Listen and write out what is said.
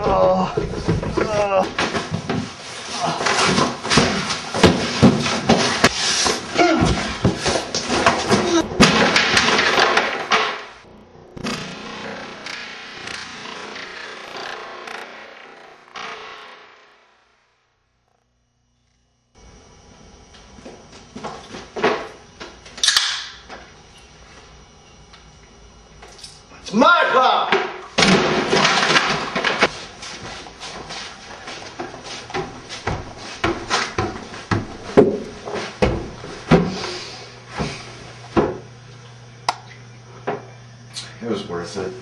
Oh. Oh. It's my car! It was worth it.